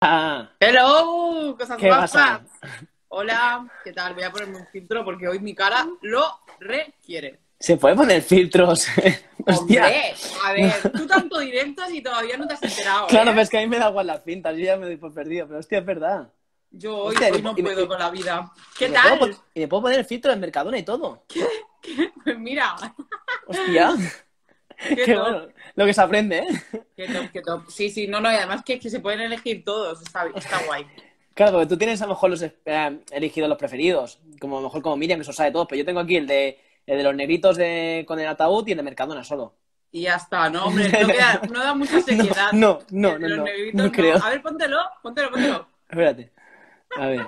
Ah, Hello, cosas ¿Qué guapas. pasa? Hola, ¿qué tal? Voy a ponerme un filtro porque hoy mi cara lo requiere. ¿Se puede poner filtros? Hostia. Hombre, a ver, tú tanto directos y todavía no te has enterado. Claro, ¿eh? pero es que a mí me da igual las cintas, yo ya me doy por perdido, pero hostia, es verdad. Yo hoy, Hostia, hoy y- no me- puedo con la vida. ¿Qué Y me puedo tal? y me puedo poner el filtro en Mercadona y todo. Pues mira, Hostia, qué, qué bueno. Lo que se aprende, ¿eh? qué top, qué top. Sí, sí, no, no, y además que, que se pueden elegir todos, está, está guay. Claro, porque tú tienes a lo mejor los eh, elegidos los preferidos, como a lo mejor como Miriam, que eso sabe todo, pero yo tengo aquí el de, el de los negritos de, con el ataúd y el de Mercadona solo. Y ya está, no, hombre, no, queda- no da mucha seriedad. No, no, El no, los no, negritos no creo. A ver, póntelo, póntelo, póntelo. Espérate. A ver.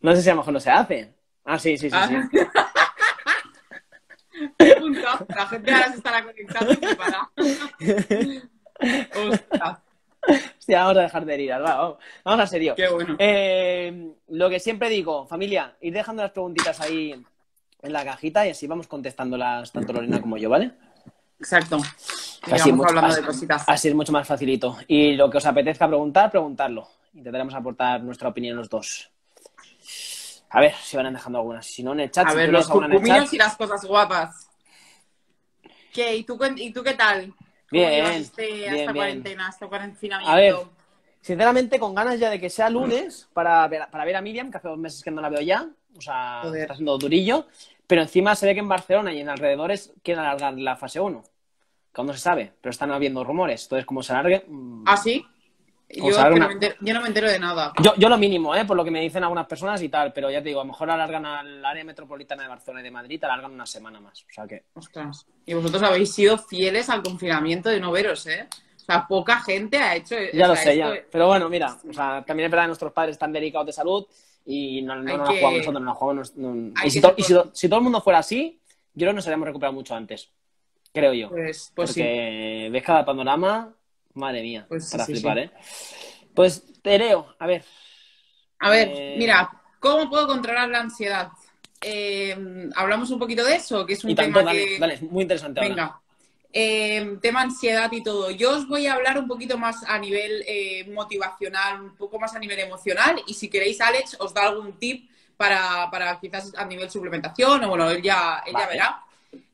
No sé si a lo mejor no se hace. Ah, sí, sí, sí. Ah. sí. Punto. La gente ahora se estará conectando y para. Ostras, Hostia, vamos a dejar de ir, va, vamos, vamos a serio. qué bueno. Eh, lo que siempre digo, familia, ir dejando las preguntitas ahí en la cajita y así vamos contestándolas tanto Lorena como yo, ¿vale? Exacto. Y Así, vamos mucho- hablando así- de cositas. Así es mucho más facilito. Y lo que os apetezca preguntar, preguntarlo. Intentaremos aportar nuestra opinión los dos. A ver si van dejando algunas. Si no, en el chat, A si ver, los cucuminos y las cosas guapas. ¿Qué? ¿Y tú, ¿Y tú qué tal? ¿Cómo Bien, este, bien, bien. cuarentena, este cuarentenamiento? A ver, sinceramente, con ganas ya de que sea lunes para ver, para ver a Miriam, que hace dos meses que no la veo ya. O sea, Joder. está siendo durillo. Pero encima se ve que en Barcelona y en alrededores quieren alargar la fase 1. Que aún no se sabe, pero están habiendo rumores. Entonces, como se alargue. mm, ¿Ah, sí? Yo, una- no me entero, yo no me entero de nada. Yo, yo lo mínimo, ¿eh? por lo que me dicen algunas personas y tal, pero ya te digo, a lo mejor alargan al área metropolitana de Barcelona y de Madrid, alargan una semana más. O sea que. Ostras. Y vosotros habéis sido fieles al confinamiento de no veros, ¿eh? O sea, poca gente ha hecho. Ya o lo sé, ya. Pero bueno, mira, o sea, también es verdad que nuestros padres están delicados de salud y no, no Hay nos que- jugamos nosotros, no la jugamos. no- Y, si to- y si, to- si todo el mundo fuera así, yo creo que nos habríamos recuperado mucho antes. Creo yo. Pues, pues sí. Porque ves cada panorama, madre mía, Pues para sí, flipar, sí. ¿eh? Pues, Tereo, a ver. A ver, Eh, mira, ¿cómo puedo controlar la ansiedad? Eh, Hablamos un poquito de eso, que es un Y tanto, tema dale, que... dale, muy interesante ahora. Venga. Eh, tema ansiedad y todo. Yo os voy a hablar un poquito más a nivel eh, motivacional, un poco más a nivel emocional. Y si queréis, Alex, os da algún tip para, para quizás a nivel suplementación o bueno, él ya, él ya verá.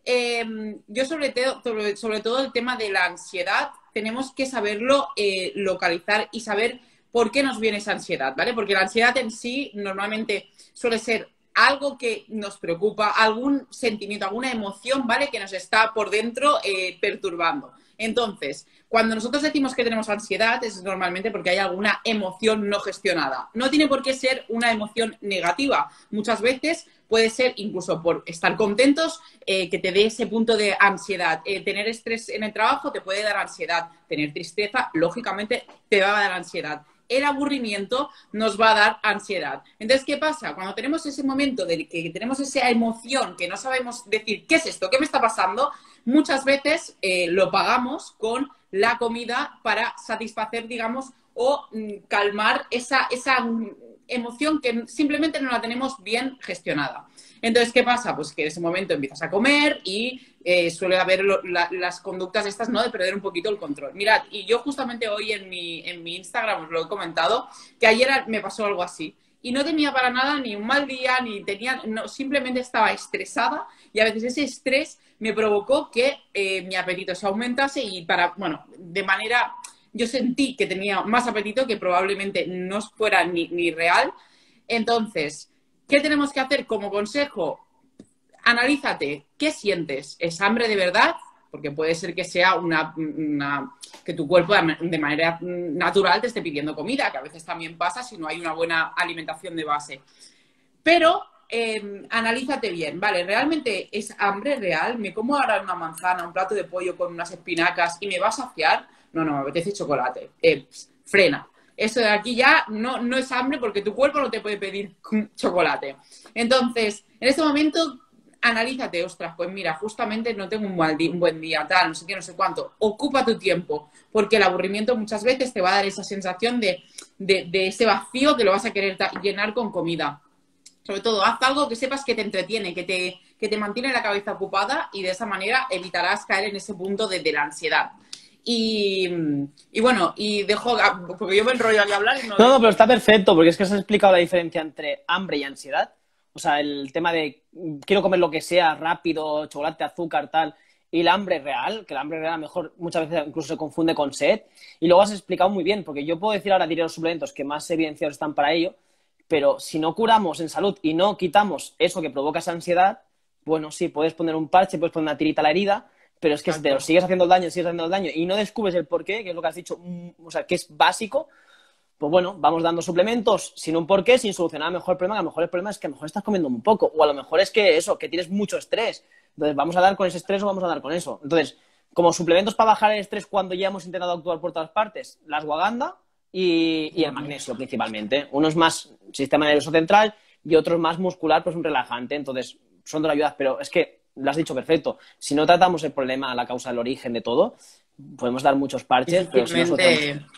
Eh, yo sobre sobre, sobre todo el tema de la ansiedad, tenemos que saberlo eh, localizar y saber por qué nos viene esa ansiedad, ¿vale? Porque la ansiedad en sí normalmente suele ser algo que nos preocupa, algún sentimiento, alguna emoción, ¿vale? Que nos está por dentro eh, perturbando. Entonces, cuando nosotros decimos que tenemos ansiedad, es normalmente porque hay alguna emoción no gestionada. No tiene por qué ser una emoción negativa. Muchas veces puede ser incluso por estar contentos, eh, que te dé ese punto de ansiedad. Eh, tener estrés en el trabajo te puede dar ansiedad. Tener tristeza, lógicamente, te va a dar ansiedad el aburrimiento nos va a dar ansiedad. Entonces, ¿qué pasa? Cuando tenemos ese momento de que tenemos esa emoción que no sabemos decir, ¿qué es esto? ¿Qué me está pasando? Muchas veces eh, lo pagamos con la comida para satisfacer, digamos, o mm, calmar esa, esa mm, emoción que simplemente no la tenemos bien gestionada. Entonces, ¿qué pasa? Pues que en ese momento empiezas a comer y eh, suele haber las conductas estas, ¿no? De perder un poquito el control. Mirad, y yo justamente hoy en mi, en mi Instagram os lo he comentado, que ayer me pasó algo así. Y no tenía para nada ni un mal día, ni tenía, no, simplemente estaba estresada y a veces ese estrés me provocó que eh, mi apetito se aumentase y para, bueno, de manera, yo sentí que tenía más apetito que probablemente no fuera ni, ni real. Entonces, ¿qué tenemos que hacer como consejo? Analízate, ¿qué sientes? ¿Es hambre de verdad? Porque puede ser que sea una, que tu cuerpo de manera natural te esté pidiendo comida, que a veces también pasa si no hay una buena alimentación de base. Pero eh, analízate bien, ¿vale? ¿Realmente es hambre real? ¿Me como ahora una manzana, un plato de pollo con unas espinacas y me va a saciar? No, no, me apetece chocolate. Eh, frena. Eso de aquí ya no, no es hambre porque tu cuerpo no te puede pedir chocolate. Entonces, en este momento, analízate, ostras, pues mira, justamente no tengo un día, un buen día, tal, no sé qué, no sé cuánto. Ocupa tu tiempo, porque el aburrimiento muchas veces te va a dar esa sensación de, de, de ese vacío que lo vas a querer llenar con comida. Sobre todo, haz algo que sepas que te entretiene, que te, que te mantiene la cabeza ocupada y de esa manera evitarás caer en ese punto de, de la ansiedad. Y, y, bueno, y dejo, porque yo me enrollo aquí a hablar. Y no, no, no, pero está perfecto, porque es que has explicado la diferencia entre hambre y ansiedad. O sea, el tema de quiero comer lo que sea rápido, chocolate, azúcar, tal, y el hambre real, que el hambre real a lo mejor muchas veces incluso se confunde con sed. Y luego has explicado muy bien, porque yo puedo decir ahora, diré los suplementos que más evidenciados están para ello, pero si no curamos en salud y no quitamos eso que provoca esa ansiedad, bueno, sí, puedes poner un parche, puedes poner una tirita a la herida, pero es que si te lo sigues haciendo el daño, sigues haciendo el daño y no descubres el porqué, que es lo que has dicho, o sea, que es básico, pues bueno, vamos dando suplementos sin un porqué, sin solucionar el mejor problema, que a lo mejor el problema es que a lo mejor estás comiendo muy poco, o a lo mejor es que eso, que tienes mucho estrés. Entonces, ¿vamos a dar con ese estrés o vamos a dar con eso? Entonces, como suplementos para bajar el estrés cuando ya hemos intentado actuar por todas partes, la ashwagandha y, el magnesio principalmente. Uno es más sistema nervioso central y otro es más muscular, pues un relajante. Entonces, son de la ayuda, pero es que lo has dicho perfecto. Si no tratamos el problema, la causa, el origen de todo, podemos dar muchos parches, pero si no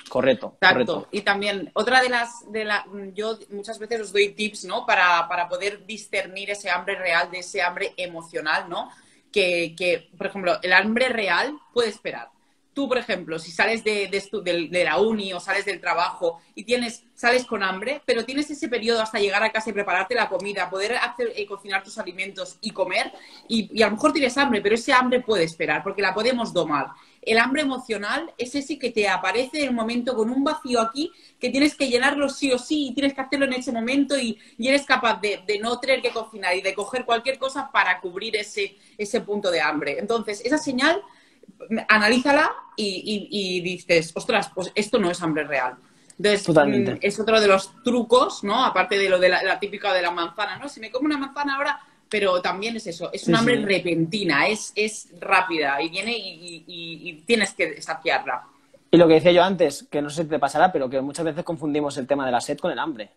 correcto, correcto. Y también, otra de las, de la, yo muchas veces os doy tips, ¿no? Para, para poder discernir ese hambre real de ese hambre emocional, ¿no? Que, que, por ejemplo, el hambre real puede esperar tú, por ejemplo, si sales de, de, la uni o sales del trabajo y tienes, sales con hambre, pero tienes ese periodo hasta llegar a casa y prepararte la comida, poder hacer, eh, cocinar tus alimentos y comer, y, a lo mejor tienes hambre, pero ese hambre puede esperar, porque la podemos domar. El hambre emocional es ese que te aparece en un momento con un vacío aquí que tienes que llenarlo sí o sí y tienes que hacerlo en ese momento y, eres capaz de, de, no tener que cocinar y de coger cualquier cosa para cubrir ese, ese punto de hambre. Entonces, esa señal analízala y, dices, ostras, pues esto no es hambre real. Entonces, mm, es otro de los trucos, ¿no? Aparte de lo de la, típica de la manzana, ¿no? Si me como una manzana ahora, pero también es eso, es un hambre repentina, es, es rápida y viene y, tienes que saciarla. Y lo que decía yo antes, que no sé si te pasará, pero que muchas veces confundimos el tema de la sed con el hambre.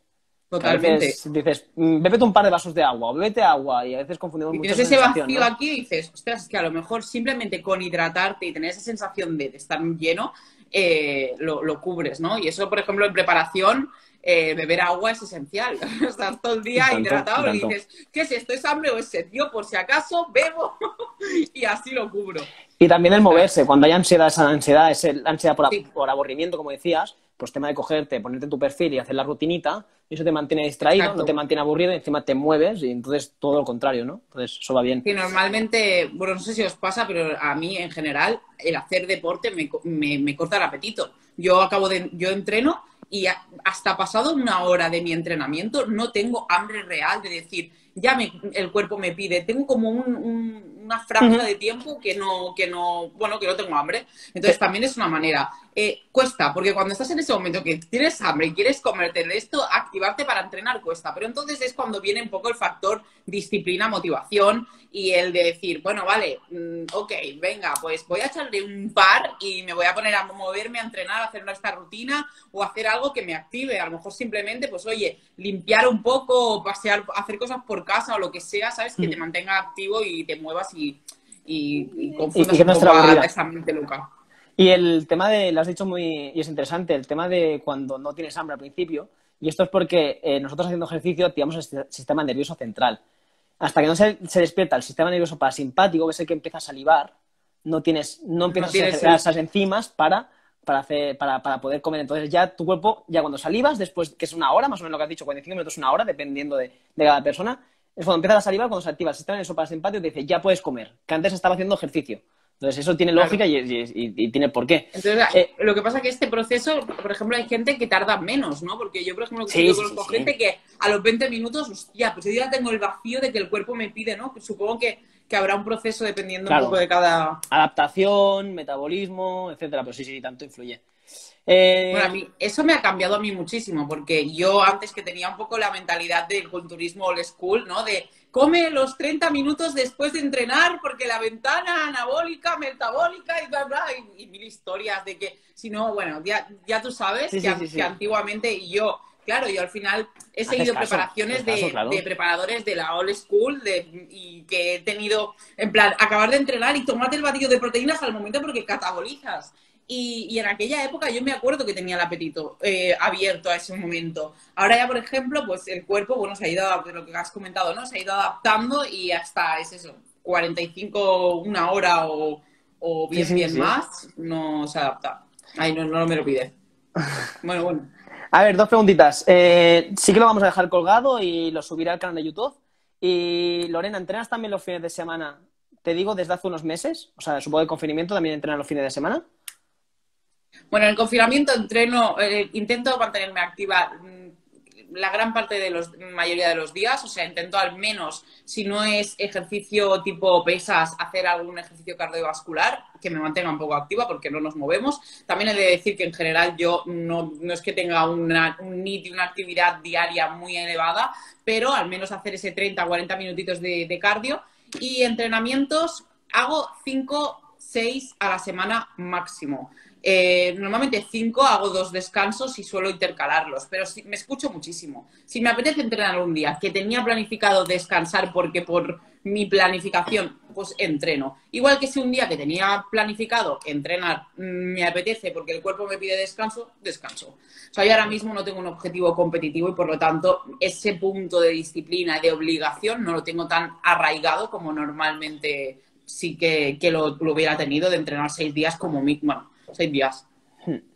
Totalmente. dices, mm, bébete un par de vasos de agua, o bébete agua, y a veces confundimos mucho. Y tienes ese vacío aquí y dices, ostras, es que a lo mejor simplemente con hidratarte y tener esa sensación de, estar lleno, eh, lo, lo, cubres, ¿no? Y eso, por ejemplo, en preparación, eh, beber agua es esencial. Estar todo el día hidratado y, dices, ¿qué es esto? ¿Es hambre o es sed? Yo, por si acaso, bebo y así lo cubro. Y también el moverse, cuando hay ansiedad, esa ansiedad, es ansiedad por, por aburrimiento, como decías, pues tema de cogerte, ponerte tu perfil y hacer la rutinita, eso te mantiene distraído, no te mantiene aburrido y encima te mueves y entonces todo lo contrario, ¿no? Entonces eso va bien. Sí, normalmente, bueno, no sé si os pasa, pero a mí en general el hacer deporte me, me, me corta el apetito. Yo acabo de, yo entreno y hasta pasado una hora de mi entrenamiento no tengo hambre real de decir, ya me, el cuerpo me pide, tengo como una franja de tiempo que no, que no, bueno, que no tengo hambre. Entonces también es una manera. Eh, cuesta, porque cuando estás en ese momento que tienes hambre y quieres comerte de esto, activarte para entrenar cuesta. Pero entonces es cuando viene un poco el factor disciplina, motivación y el de decir, bueno, vale, mm, ok, venga, pues voy a echarle un par y me voy a poner a moverme, a entrenar, a hacer esta rutina o hacer algo que me active. A lo mejor simplemente, pues oye, limpiar un poco, pasear, hacer cosas por casa o lo que sea, ¿sabes? Que te mm. mantenga activo y te muevas y, y, y confundas un poco a esa mente loca. Y el tema de, lo has dicho muy, y es interesante, el tema de cuando no tienes hambre al principio, y esto es porque eh, nosotros haciendo ejercicio activamos el sistema nervioso central. Hasta que no se, despierta el sistema nervioso parasimpático, que es el que empieza a salivar, no tienes, no empiezas a hacer esas enzimas para, para, hacer, para, para, poder comer. Entonces ya tu cuerpo, ya cuando salivas, después, que es una hora, más o menos lo que has dicho, 45 minutos, una hora, dependiendo de, de cada persona, es cuando empiezas a salivar, cuando se activa el sistema nervioso parasimpático, te dice, ya puedes comer, que antes estaba haciendo ejercicio. Entonces, eso tiene lógica y, tiene por qué. Entonces, eh, lo que pasa es que este proceso, por ejemplo, hay gente que tarda menos, ¿no? Porque yo, por ejemplo, conozco gente que a los 20 minutos, hostia, pues yo ya tengo el vacío de que el cuerpo me pide, ¿no? supongo que, habrá un proceso dependiendo un poco de cada... Adaptación, metabolismo, etcétera, pero sí, sí, tanto influye. Eh, bueno, a mí, eso me ha cambiado a mí muchísimo, porque yo antes que tenía un poco la mentalidad del culturismo old school, ¿no? De come los 30 minutos después de entrenar porque la ventana anabólica, metabólica y bla, bla, y, mil historias de que, si no, bueno, ya, ya tú sabes que, antiguamente yo claro, yo al final he seguido caso, preparaciones haces caso, de, claro. de preparadores de la old school de, y que he tenido, en plan, acabar de entrenar y tomarte el batido de proteínas al momento porque catabolizas. Y, y en aquella época yo me acuerdo que tenía el apetito eh, abierto a ese momento. Ahora ya, por ejemplo, pues el cuerpo, bueno, se ha ido, de lo que has comentado, ¿no? Se ha ido adaptando y hasta, es eso, 45, una hora o, o bien, Sí, sí, bien sí. más, no se adapta. Ay, no, no me lo pide. Bueno, bueno. A ver, dos preguntitas. Eh, sí que lo vamos a dejar colgado y lo subiré al canal de YouTube. Y Lorena, ¿entrenas también los fines de semana? Te digo, desde hace unos meses. O sea, supongo que el confinamiento también entrenas los fines de semana. Bueno, en el confinamiento entreno, eh, intento mantenerme activa mm, la gran parte de los mayoría de los días, o sea, intento al menos, si no es ejercicio tipo pesas, hacer algún ejercicio cardiovascular que me mantenga un poco activa porque no nos movemos. También he de decir que en general yo no, no es que tenga una, un NIT y una actividad diaria muy elevada, pero al menos hacer ese 30, 40 minutitos de, de cardio. Y entrenamientos hago 5, 6 a la semana máximo. Eh, normalmente cinco, hago dos descansos y suelo intercalarlos, pero sí, me escucho muchísimo. Si me apetece entrenar un día que tenía planificado descansar porque por mi planificación, pues entreno. Igual que si un día que tenía planificado entrenar mm, me apetece porque el cuerpo me pide descanso, descanso. O sea, yo ahora mismo no tengo un objetivo competitivo y por lo tanto ese punto de disciplina y de obligación no lo tengo tan arraigado como normalmente sí que, que lo, lo hubiera tenido de entrenar seis días como mi, bueno, seis días.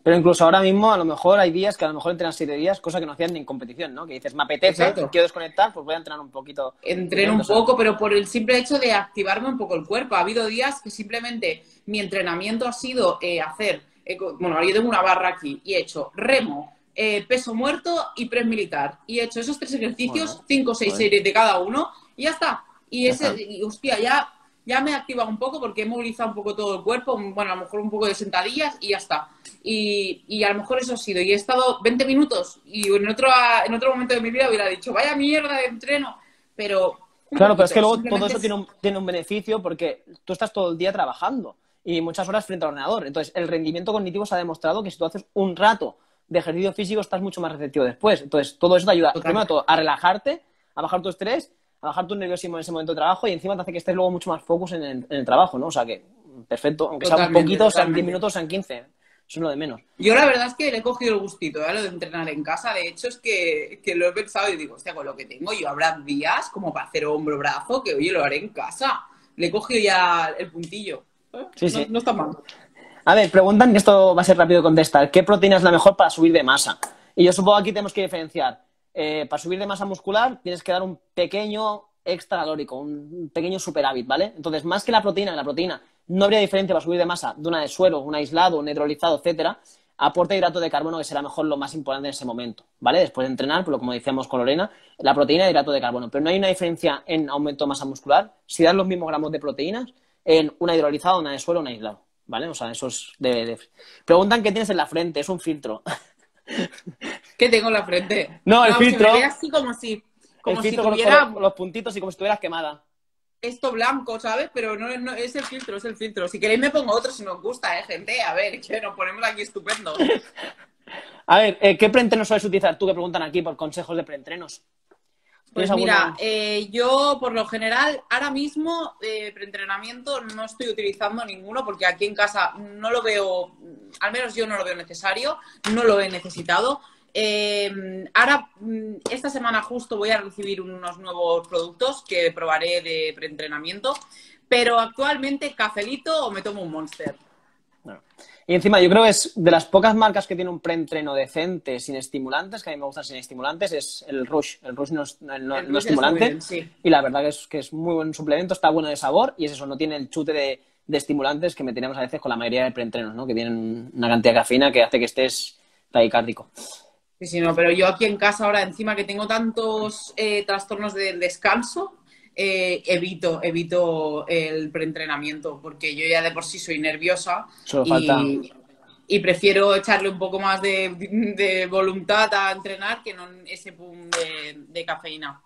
Pero incluso ahora mismo, a lo mejor hay días que a lo mejor entrenas siete días, cosa que no hacían ni en competición, ¿no? Que dices, me apetece, Exacto. quiero desconectar, pues voy a entrenar un poquito. Entreno un poco, pero por el simple hecho de activarme un poco el cuerpo. Ha habido días que simplemente mi entrenamiento ha sido eh, hacer, eh, bueno, yo tengo una barra aquí y he hecho remo, eh, peso muerto y press militar. Y he hecho esos tres ejercicios, Bueno, cinco o seis series de cada uno y ya está. Y, ese, y, hostia, ya, ya me he activado un poco porque he movilizado un poco todo el cuerpo, bueno, a lo mejor un poco de sentadillas y ya está. Y, y a lo mejor eso ha sido. Y he estado 20 minutos y en otro, en otro momento de mi vida hubiera dicho, vaya mierda de entreno. Pero. Claro, pero es que luego todo eso es- tiene un, tiene un beneficio porque tú estás todo el día trabajando y muchas horas frente al ordenador. Entonces, el rendimiento cognitivo se ha demostrado que si tú haces un rato de ejercicio físico estás mucho más receptivo después. Entonces, todo eso te ayuda, Totalmente. primero a relajarte, a bajar tu estrés, a bajar tu nerviosismo en ese momento de trabajo y encima te hace que estés luego mucho más focus en el, en el trabajo, ¿no? O sea que, perfecto, aunque sea un Totalmente, poquito, sean 10 totalmente. minutos, sean 15. Eso es lo de menos. Yo la verdad es que le he cogido el gustito ¿eh? lo de entrenar en casa. De hecho, es que, que lo he pensado y digo, hostia, con lo que tengo, yo habrá días como para hacer hombro-brazo que, oye, lo haré en casa. Le he cogido ya el puntillo. ¿Eh? Sí, no, sí. no está mal. A ver, preguntan, y esto va a ser rápido de contestar, ¿qué proteína es la mejor para subir de masa? Y yo supongo que aquí tenemos que diferenciar. Eh, para subir de masa muscular tienes que dar un pequeño extra calórico, un pequeño superávit, ¿vale? Entonces, más que la proteína, la proteína no habría diferencia para subir de masa de una de suero, un aislado, un hidrolizado, etcétera, aporta hidrato de carbono que será mejor lo más importante en ese momento, ¿vale? Después de entrenar, pero como decíamos con Lorena, la proteína y hidrato de carbono. Pero no hay una diferencia en aumento de masa muscular si das los mismos gramos de proteínas en una hidrolizada, una de suero, un aislado, ¿vale? O sea, eso es de- Preguntan qué tienes en la frente, es un filtro. ¿Qué tengo en la frente? No, el me filtro. ve así como si, como el si filtro con- los puntitos y como si estuvieras quemada. esto blanco, ¿sabes? Pero no, no, es el filtro, es el filtro. Si queréis me pongo otro si nos gusta, ¿eh, gente? A ver, que nos ponemos aquí estupendo. A ver, eh, ¿qué preentrenos sueles utilizar tú que preguntan aquí por consejos de preentrenos? Pues ¿Tienes mira, eh, yo por lo general ahora mismo eh, preentrenamiento no estoy utilizando ninguno porque aquí en casa no lo veo, al menos yo no lo veo necesario, no lo he necesitado. Eh, ahora, mm, esta semana justo voy a recibir unos nuevos productos que probaré de preentrenamiento, pero actualmente cafelito o me tomo un monster. Bueno. Y encima, yo creo que es de las pocas marcas que tiene un preentreno decente sin estimulantes, que a mí me gustan sin estimulantes, es el Rush. El Rush no es, no- El Rush estimulante. bien, sí. Y la verdad que es, que es muy buen suplemento, está bueno de sabor y es eso, no tiene el chute de, de estimulantes que meteríamos a veces con la mayoría de preentrenos, ¿no? Que tienen una cantidad de cafeína que hace que estés taquicárdico. Sí, sí, no, pero yo aquí en casa ahora, encima que tengo tantos eh, trastornos del descanso, eh, evito, evito el preentrenamiento, porque yo ya de por sí soy nerviosa Solo y, falta- y prefiero echarle un poco más de, de voluntad a entrenar que no ese pum de, de cafeína.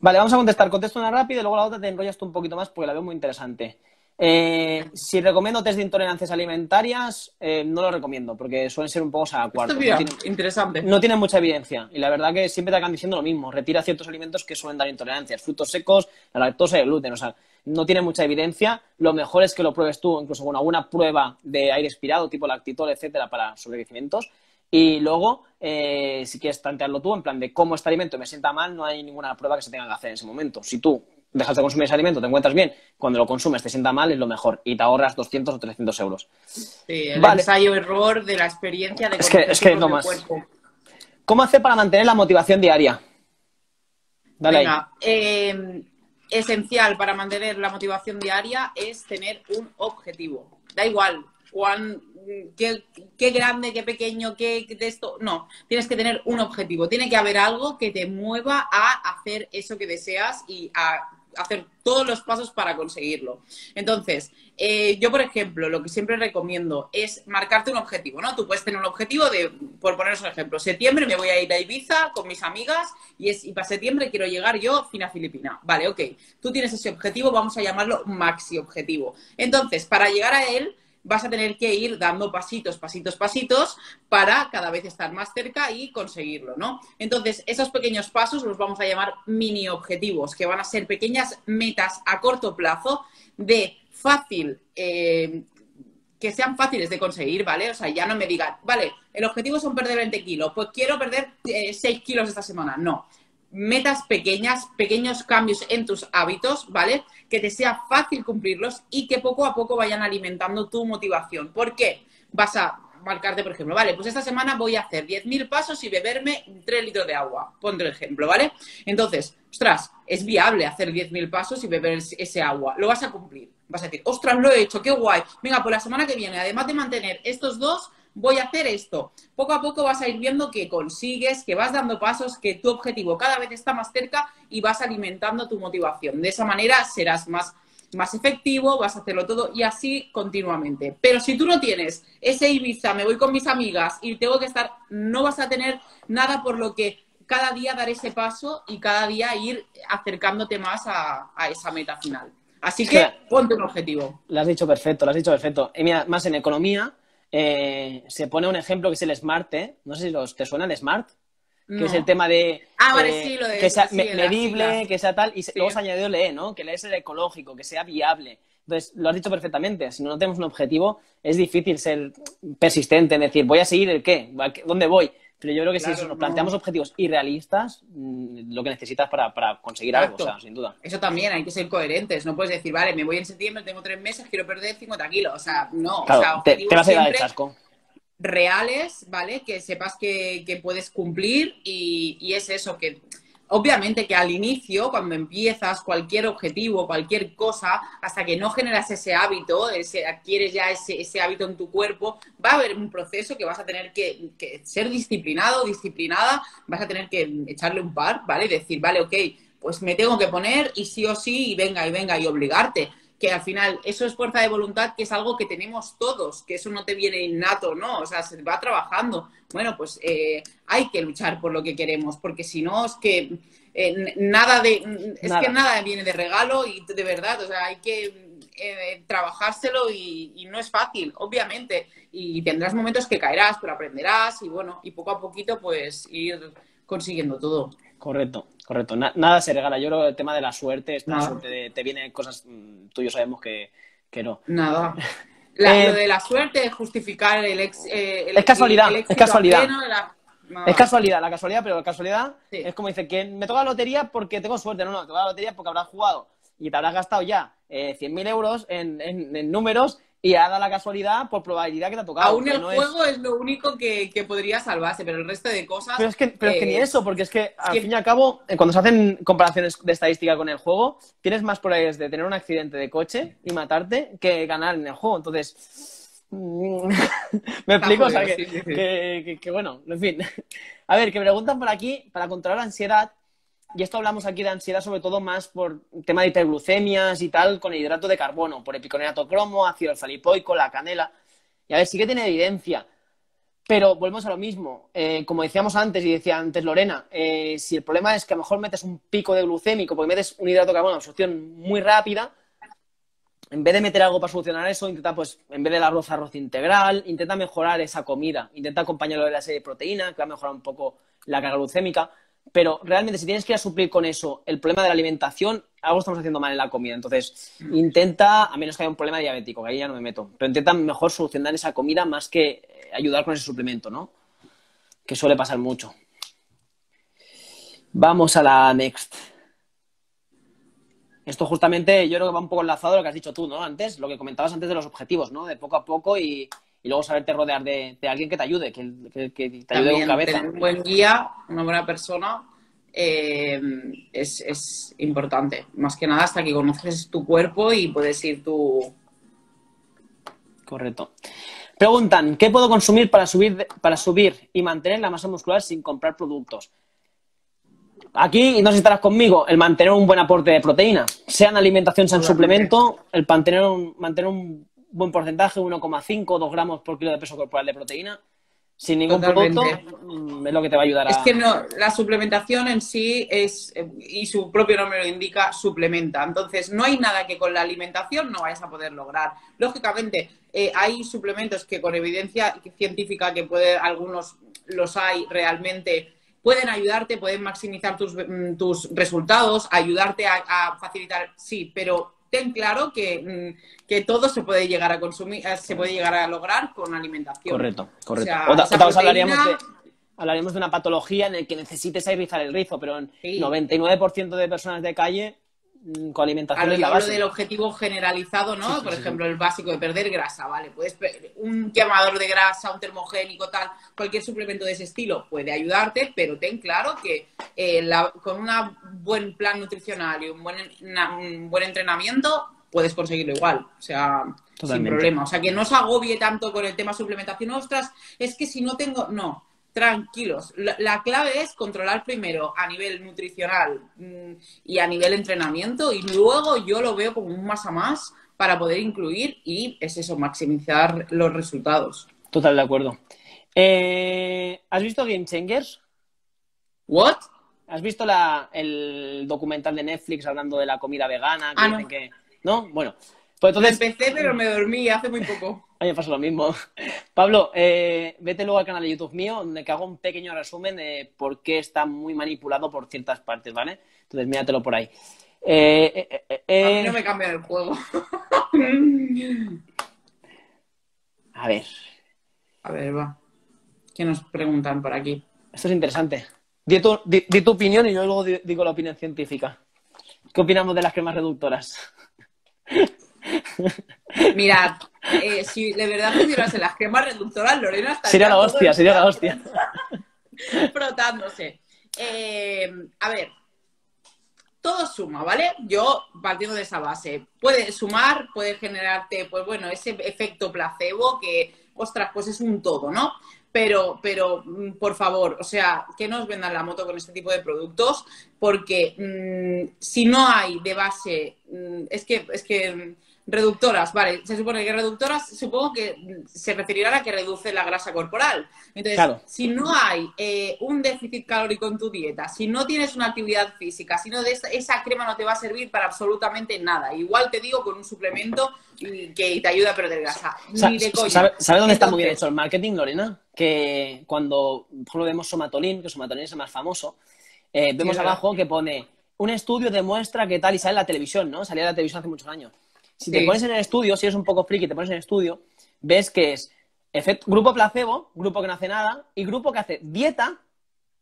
Vale, vamos a contestar. Contesto una rápida y luego la otra te enrollas tú un poquito más porque la veo muy interesante. Eh, si recomiendo test de intolerancias alimentarias, eh, no lo recomiendo, porque suelen ser un poco cuarto. No interesante. No tienen mucha evidencia. Y la verdad que siempre te acaban diciendo lo mismo. Retira ciertos alimentos que suelen dar intolerancias. Frutos secos, la lactosa y el gluten. O sea, no tiene mucha evidencia. Lo mejor es que lo pruebes tú, incluso con alguna prueba de aire expirado, tipo lactitol, etcétera, para sobrecrecimientos. Y luego, eh, si quieres tantearlo tú, en plan de cómo este alimento me sienta mal, no hay ninguna prueba que se tenga que hacer en ese momento. Si tú dejas de consumir ese alimento, te encuentras bien, cuando lo consumes te sienta mal, es lo mejor y te ahorras 200 o 300 euros. Sí, el ensayo-error de la experiencia de es que, es que no más. ¿Cómo hacer para mantener la motivación diaria? Dale ahí. Eh, esencial para mantener la motivación diaria es tener un objetivo. Da igual cuán, qué, qué grande, qué pequeño, qué de esto. No, tienes que tener un objetivo. Tiene que haber algo que te mueva a hacer eso que deseas y a hacer todos los pasos para conseguirlo. Entonces, eh, yo, por ejemplo, lo que siempre recomiendo es marcarte un objetivo, ¿no? Tú puedes tener un objetivo de, por poneros un ejemplo, septiembre me voy a ir a Ibiza con mis amigas y, es, y para septiembre quiero llegar yo fin a Filipina. Vale, ok. Tú tienes ese objetivo, vamos a llamarlo maxi objetivo. Entonces, para llegar a él, vas a tener que ir dando pasitos, pasitos, pasitos para cada vez estar más cerca y conseguirlo, ¿no? Entonces, esos pequeños pasos los vamos a llamar mini objetivos, que van a ser pequeñas metas a corto plazo de fácil, eh, que sean fáciles de conseguir, ¿vale? O sea, ya no me digan, vale, el objetivo son perder 20 kilos, pues quiero perder 6 eh, kilos esta semana. No, metas pequeñas, pequeños cambios en tus hábitos, ¿vale? Que te sea fácil cumplirlos y que poco a poco vayan alimentando tu motivación. ¿Por qué? Vas a marcarte, por ejemplo, vale, pues esta semana voy a hacer 10.000 pasos y beberme 3 litros de agua. Ponte el ejemplo, ¿vale? Entonces, ostras, es viable hacer 10.000 pasos y beber ese agua. Lo vas a cumplir. Vas a decir, ostras, lo he hecho, qué guay. Venga, pues la semana que viene, además de mantener estos dos, voy a hacer esto. Poco a poco vas a ir viendo que consigues, que vas dando pasos, que tu objetivo cada vez está más cerca y vas alimentando tu motivación. De esa manera serás más, más efectivo, vas a hacerlo todo y así continuamente. Pero si tú no tienes ese Ibiza, me voy con mis amigas y tengo que estar, no vas a tener nada por lo que cada día dar ese paso y cada día ir acercándote más a, esa meta final. Así que ponte un objetivo. Lo has dicho perfecto, lo has dicho perfecto. Y mira, más en economía, eh, se pone un ejemplo que es el Smart, ¿eh? No sé si los, te suena el Smart, que es el tema de, ah, eh, que sea medible, que sea tal, y luego se añadió el E, ¿no? Que el E es el ecológico, que sea viable. Entonces, lo has dicho perfectamente, si no tenemos un objetivo, es difícil ser persistente en decir, voy a seguir el qué, ¿dónde voy? Pero yo creo que si nos planteamos objetivos irrealistas, mm, lo que necesitas para, conseguir algo, o sea, sin duda. Eso también, hay que ser coherentes. No puedes decir, vale, me voy en septiembre, tengo tres meses, quiero perder 50 kilos. O sea, no. o sea, te, vas a ir al chasco reales, ¿vale? Que sepas que, puedes cumplir y, y, es eso, que Obviamente que al inicio, cuando empiezas cualquier objetivo, cualquier cosa, hasta que no generas ese hábito, ese, adquieres ya ese, hábito en tu cuerpo, va a haber un proceso que vas a tener que, ser disciplinado, disciplinada, vas a tener que echarle un par, ¿vale? Y decir, vale, ok, pues me tengo que poner y sí o sí, y venga, y venga, y obligarte que al final eso es fuerza de voluntad, que es algo que tenemos todos, que eso no te viene innato, ¿no? O sea, se va trabajando. Bueno, pues eh, hay que luchar por lo que queremos, porque si no es que eh, nada de es que nada viene de regalo y de verdad, o sea, hay que eh, trabajárselo y, no es fácil, obviamente. Y tendrás momentos que caerás, pero aprenderás y bueno, y poco a poquito pues ir consiguiendo todo. Correcto, correcto. nada se regala. Yo creo que el tema de la suerte, esta suerte te vienen cosas, mm, tú y yo sabemos que, no. Nada. Eh, lo de la suerte es justificar el, ex, eh, es casualidad, es casualidad. Es casualidad, la casualidad, pero la casualidad es como dice que me toca la lotería porque tengo suerte. No, no, te toca la lotería porque habrás jugado y te habrás gastado ya eh, 100.000 euros en, en, números y ha dado la casualidad por probabilidad que te ha tocado. Aún el juego es... lo único que, podría salvarse, pero el resto de cosas. Pero es que, pero es que ni eso, porque es que al fin y al cabo, eh, cuando se hacen comparaciones de estadística con el juego, tienes más probabilidades de tener un accidente de coche y matarte que ganar en el juego. Entonces. Me explico, o sea, que, que, bueno, en fin. A ver, que me preguntan por aquí, para controlar la ansiedad, y esto hablamos aquí de ansiedad sobre todo más por tema de hiperglucemias y tal, con el hidrato de carbono, por epiconeato cromo, ácido alfa-lipoico, la canela. Y a ver, sí que tiene evidencia. Pero volvemos a lo mismo. Eh, como decíamos antes y decía antes Lorena, eh, si el problema es que a lo mejor metes un pico de glucémico porque metes un hidrato de carbono de absorción muy rápida, en vez de meter algo para solucionar eso, intenta, pues, en vez del arroz, arroz integral, intenta mejorar esa comida, intenta acompañarlo de la serie de proteína, que va a mejorar un poco la carga glucémica, pero realmente si tienes que ir a suplir con eso el problema de la alimentación, algo estamos haciendo mal en la comida. Entonces, intenta, a menos que haya un problema diabético, que ahí ya no me meto, pero intenta mejor solucionar esa comida más que ayudar con ese suplemento, ¿no? Que suele pasar mucho. Vamos a la next. Esto justamente yo creo que va un poco enlazado a lo que has dicho tú, ¿no? Antes, lo que comentabas antes de los objetivos, ¿no? De poco a poco y, luego saberte rodear de, alguien que te ayude, que, te ayude con cabeza. Tener un buen guía, una buena persona, eh, es, importante. Más que nada hasta que conoces tu cuerpo y puedes ir tú. Correcto. Preguntan, ¿qué puedo consumir para subir, para subir y mantener la masa muscular sin comprar productos? Aquí, no sé si estarás conmigo, el mantener un buen aporte de proteína, sea en alimentación, sea en suplemento, el mantener un, mantener un buen porcentaje, 1,5 2 gramos por kilo de peso corporal de proteína, sin ningún producto, mm, es lo que te va a ayudar a... Es que no, la suplementación en sí es, y su propio nombre lo indica, suplementa. Entonces, no hay nada que con la alimentación no vayas a poder lograr. Lógicamente, eh, hay suplementos que con evidencia científica, que puede, algunos los hay realmente, pueden ayudarte, pueden maximizar tus, mm, resultados, ayudarte a, facilitar, sí, pero ten claro que, mm, que, todo se puede llegar a consumir, eh, se puede llegar a lograr con alimentación. Correcto, correcto. hablaríamos, de, hablaríamos de una patología en la que necesites rizar el rizo, pero en 99% de personas de calle con alimentación es la base. del objetivo generalizado, ¿no? Por ejemplo, el básico de perder grasa, ¿vale? Puedes un quemador de grasa, un termogénico, tal, cualquier suplemento de ese estilo puede ayudarte, pero ten claro que eh, con un buen plan nutricional y un buen, un buen entrenamiento puedes conseguirlo igual, o sea, sin problema. O sea, que no se agobie tanto con el tema suplementación. Ostras, es que si no tengo, no tranquilos. La, clave es controlar primero a nivel nutricional mm, y a nivel entrenamiento y luego yo lo veo como un más a más para poder incluir y es eso, maximizar los resultados. Total, de acuerdo. Eh, ¿Has visto Game Changers? ¿What? ¿Has visto el documental de Netflix hablando de la comida vegana? ah, no. ¿No? Bueno, pues entonces... Empecé, pero me dormí hace muy poco. A mí me pasa lo mismo. Pablo, eh, vete luego al canal de YouTube mío, donde hago un pequeño resumen de por qué está muy manipulado por ciertas partes, ¿vale? Entonces, míratelo por ahí. Eh, eh, a mí no me cambia el juego. a ver. A ver, va. ¿Qué nos preguntan por aquí? Esto es interesante. Di tu, di tu opinión y yo luego digo la opinión científica. ¿Qué opinamos de las cremas reductoras? Mirad, eh, si de verdad en las cremas reductoras, Lorena estaría... Sería la hostia, sería la hostia. Frotándose. Eh, a ver, todo suma, ¿vale? Yo partiendo de esa base. Puede sumar, puede generarte, pues bueno, ese efecto placebo que, ostras, pues es un todo, ¿no? Pero, pero, mm, por favor, o sea, que no os vendan la moto con este tipo de productos, porque mm, si no hay de base, mm, es que, es que Reductoras, vale. Se supone que reductoras, supongo que se referirán a que reduce la grasa corporal. Entonces, si no hay eh, un déficit calórico en tu dieta, si no tienes una actividad física, si no de esa, crema no te va a servir para absolutamente nada. Igual te digo con un suplemento que te ayuda a perder grasa. ¿Sabes dónde está muy bien hecho el marketing, Lorena? Que cuando, por ejemplo, vemos Somatolin, que Somatolin es el más famoso, eh, vemos abajo que pone un estudio demuestra que tal y sale en la televisión, ¿no? Salía en la televisión hace muchos años. Si te pones en el estudio, si eres un poco friki, te pones en el estudio, ves que es efecto, grupo placebo, grupo que no hace nada, y grupo que hace dieta,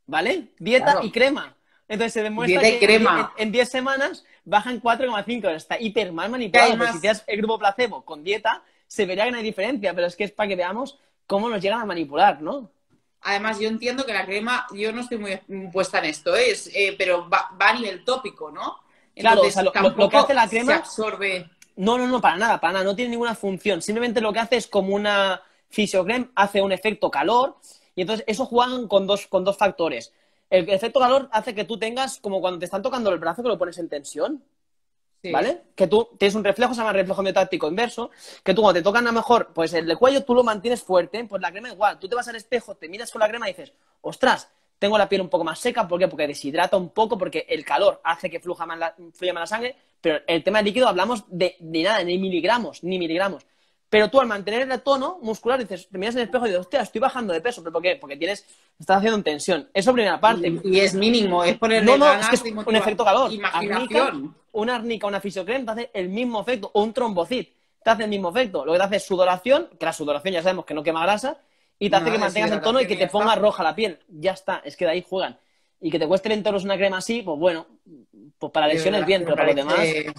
¿vale? Dieta y crema. Entonces se demuestra que en 10 semanas bajan 4,5. Está hiper mal manipulado. si hicieras el grupo placebo con dieta, se vería que no hay diferencia, pero es que es para que veamos cómo nos llegan a manipular, ¿no? Además, yo entiendo que la crema, yo no estoy muy puesta en esto, ¿eh? Eh, pero va, a nivel tópico, ¿no? Entonces, claro, lo, que hace la crema. Se absorbe. No, no, no, para nada, para nada, no tiene ninguna función. Simplemente lo que hace es como una fisiocrem, hace un efecto calor y entonces eso juegan con dos, con dos factores. El efecto calor hace que tú tengas, como cuando te están tocando el brazo que lo pones en tensión, ¿vale? Que tú tienes un reflejo, se llama reflejo miotáctico inverso, que tú cuando te tocan a lo mejor, pues el de cuello tú lo mantienes fuerte, pues la crema igual. Tú te vas al espejo, te miras con la crema y dices, ostras, tengo la piel un poco más seca, ¿por qué? Porque deshidrata un poco, porque el calor hace que fluya más la, fluya más la sangre, Pero el tema de líquido hablamos de, de nada, ni miligramos, ni miligramos. Pero tú al mantener el tono muscular dices, te miras en el espejo y dices, hostia, estoy bajando de peso. ¿Pero por qué? Porque tienes, estás haciendo en tensión. Eso primera parte. Y, es mínimo, es ponerle No, no, ganas es que es un efecto calor. Imaginación. Arnica, una arnica, una fisiocrem te hace el mismo efecto, o un trombocit te hace el mismo efecto. Lo que te hace es sudoración, que la sudoración ya sabemos que no quema grasa, y te hace que mantengas el tono y que te ponga roja la piel. Ya está, es que de ahí juegan. Y que te cueste 30 euros una crema así, pues bueno, pues para lesiones bien, pero para lo demás... parece-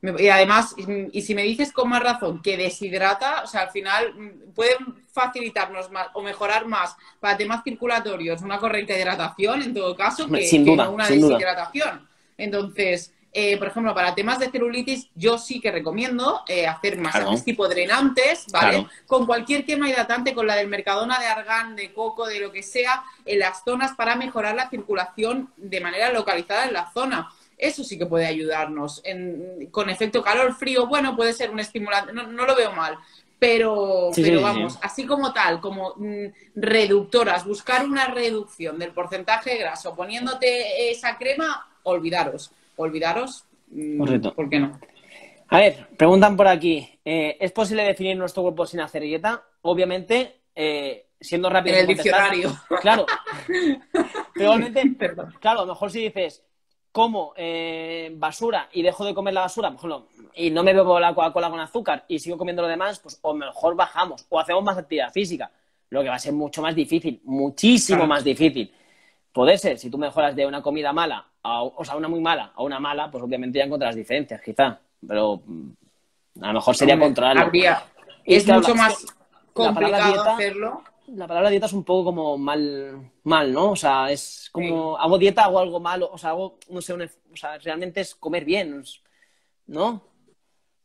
me- Y además, y si me dices con más razón que deshidrata, o sea, al final mm, pueden facilitarnos más o mejorar más para temas circulatorios una correcta hidratación, en todo caso, que, sin duda, una sin duda. deshidratación. Entonces, eh, por ejemplo, para temas de celulitis, yo sí que recomiendo eh, hacer masajes Claro. tipo drenantes, ¿vale? Claro. Con cualquier crema hidratante, con la del Mercadona de argán, de coco, de lo que sea, en las zonas para mejorar la circulación de manera localizada en la zona. Eso sí que puede ayudarnos. En- con efecto calor-frío, bueno, puede ser un estimulante, no, no lo veo mal. Pero, Sí, pero sí, sí. vamos, así como tal, como mm, reductoras, buscar una reducción del porcentaje de graso poniéndote esa crema, olvidaros. Olvidaros. mm, Correcto. ¿Por qué no? A ver, preguntan por aquí, eh, ¿es posible definir nuestro cuerpo sin hacer dieta? Obviamente, eh, siendo rápido... En el diccionario. Claro. Pero claro, a lo mejor si dices, como eh, basura y dejo de comer la basura, por ejemplo, y no me bebo la Coca-Cola con azúcar y sigo comiendo lo demás, pues o mejor bajamos o hacemos más actividad física, lo que va a ser mucho más difícil, muchísimo Claro. más difícil. Puede ser, si tú mejoras de una comida mala, a, o sea, una muy mala a una mala, pues obviamente ya encontrarás diferencias, quizá, pero mm, a lo mejor sería controlarlo. habría- Y es mucho más complicado dieta- hacerlo. La palabra dieta es un poco como mal, mal, ¿no? O sea, es como, hago dieta, hago algo malo, o sea, hago, no sé, un- o sea, realmente es comer bien, ¿no?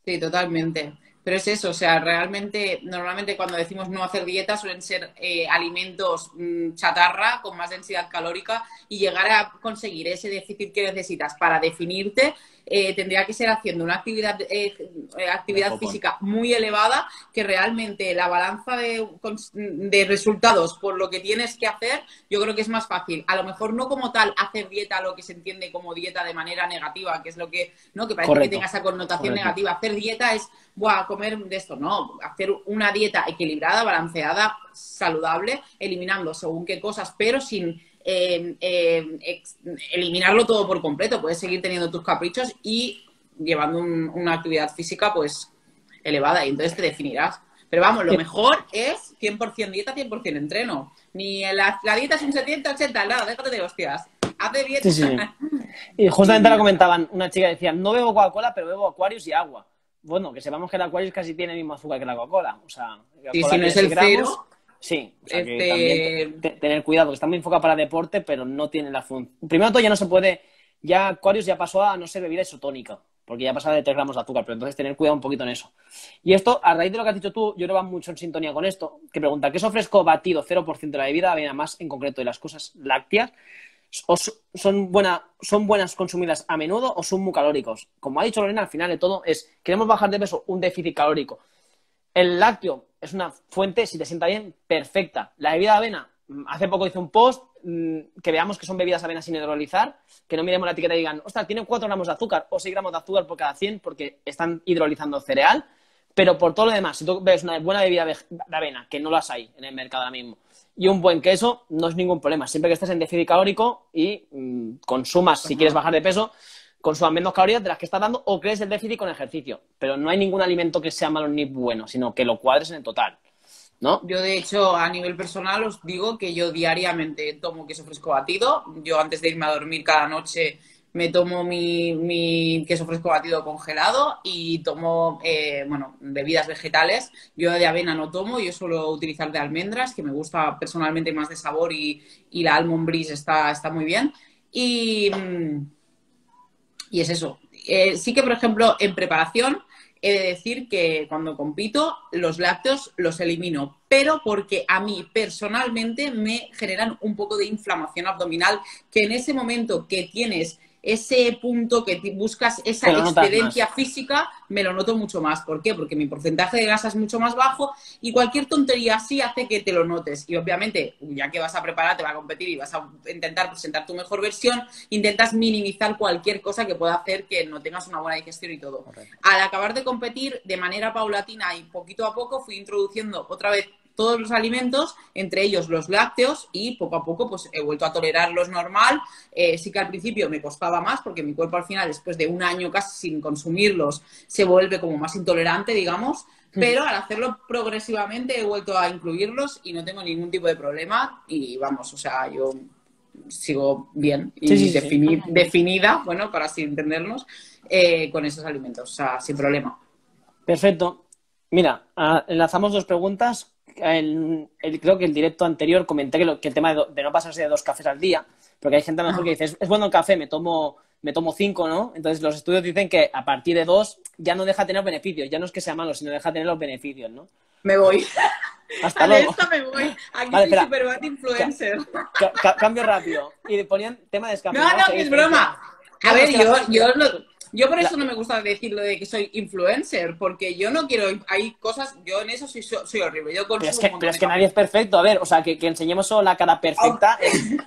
Sí, totalmente. Pero es eso, o sea, realmente, normalmente cuando decimos no hacer dieta suelen ser eh, alimentos mm, chatarra con más densidad calórica y llegar a conseguir ese déficit que necesitas para definirte eh, tendría que ser haciendo una actividad, eh, eh, actividad física muy elevada que realmente la balanza de, resultados por lo que tienes que hacer, yo creo que es más fácil. A lo mejor no como tal hacer dieta, lo que se entiende como dieta de manera negativa, que es lo que, ¿no? Que parece Correcto. que tenga esa connotación Correcto. negativa. Hacer dieta es, buah, comer de esto. No, hacer una dieta equilibrada, balanceada, saludable, eliminando según qué cosas, pero sin eh, eh, ex- eliminarlo todo por completo. Puedes seguir teniendo tus caprichos y llevando un- una actividad física, pues, elevada y entonces te definirás. Pero vamos, lo mejor es 100% dieta, 100% entreno. Ni la, la dieta es un 70, 80, nada, déjate de hostias. Hace dieta. Sí, sí. Y justamente lo comentaban, una chica decía, no bebo Coca-Cola, pero bebo Aquarius y agua. Bueno, que sepamos que el Aquarius casi tiene el mismo azúcar que la Coca-Cola. O sea, Sí, Coca-Cola si no es el 6 gramos. cero. Sí, o sea que Este- también te- tener cuidado, que está muy enfocado para deporte, pero no tiene la función. Primero todo ya no se puede, ya Aquarius ya pasó a no ser bebida isotónica, porque ya pasaba de 3 gramos de azúcar, pero entonces tener cuidado un poquito en eso. Y esto, a raíz de lo que has dicho tú, yo creo que va mucho en sintonía con esto, que pregunta, ¿qué es fresco batido 0% de la bebida, avena más en concreto de las cosas lácteas? ¿O so- son, buena, ¿Son buenas consumidas a menudo o son muy calóricos? Como ha dicho Lorena, al final de todo es, queremos bajar de peso, un déficit calórico. El lácteo es una fuente, si te sienta bien, perfecta. La bebida de avena, mm, hace poco hice un post mm, que veamos que son bebidas de avena sin hidrolizar, que no miremos la etiqueta y digan, ostras, tiene 4 gramos de azúcar o 6 gramos de azúcar por cada 100 porque están hidrolizando cereal, pero por todo lo demás, si tú ves una buena bebida de avena, que no las hay en el mercado ahora mismo, y un buen queso, no es ningún problema. Siempre que estés en déficit calórico y mm, consumas, si quieres bajar de peso, consumas menos calorías de las que estás dando o crees el déficit con ejercicio. Pero no hay ningún alimento que sea malo ni bueno, sino que lo cuadres en el total. ¿No? Yo, de hecho, a nivel personal os digo que yo diariamente tomo queso fresco batido. Yo antes de irme a dormir cada noche me tomo mi, queso fresco batido congelado y tomo, eh, bueno, bebidas vegetales. Yo de avena no tomo, yo suelo utilizar de almendras, que me gusta personalmente más de sabor y, y la almond breeze está, está muy bien. Y, mm, y es eso. Eh, sí que, por ejemplo, en preparación he de decir que cuando compito los lácteos los elimino, pero porque a mí personalmente me generan un poco de inflamación abdominal que en ese momento que tienes ese punto que buscas, esa excelencia física, me lo noto mucho más. ¿Por qué? Porque mi porcentaje de grasa es mucho más bajo y cualquier tontería así hace que te lo notes. Y obviamente, ya que vas a preparar, te va a competir y vas a intentar presentar tu mejor versión, intentas minimizar cualquier cosa que pueda hacer que no tengas una buena digestión y todo. Al acabar de competir, de manera paulatina y poquito a poco, fui introduciendo otra vez todos los alimentos, entre ellos los lácteos, y poco a poco pues he vuelto a tolerarlos normal. Eh, sí que al principio me costaba más porque mi cuerpo al final, después de un año casi sin consumirlos, se vuelve como más intolerante, digamos. Mm. Pero al hacerlo progresivamente he vuelto a incluirlos y no tengo ningún tipo de problema. Y vamos, o sea, yo sigo bien y definida, bueno, para así entendernos, eh, con esos alimentos, o sea, sin problema. Perfecto. Mira, ah, enlazamos dos preguntas el, creo que el directo anterior comenté que, que el tema de, no pasarse de dos cafés al día, porque hay gente a lo mejor que dice, es, bueno el café, me tomo, me tomo cinco, ¿no? Entonces los estudios dicen que a partir de dos ya no deja tener beneficios, ya no es que sea malo, sino deja tener los beneficios, ¿no? Me voy. Hasta luego. Esta me voy. Aquí vale, soy super bad influencer. cambio rápido. Y ponían tema de No, no, es broma. A ver, yo, yo yo por eso no me gusta decirlo de que soy influencer, porque yo no quiero, hay cosas, yo en eso soy, soy horrible. Yo pero es, que, pero es que nadie es perfecto, a ver, o sea, que, que enseñemos solo la cara perfecta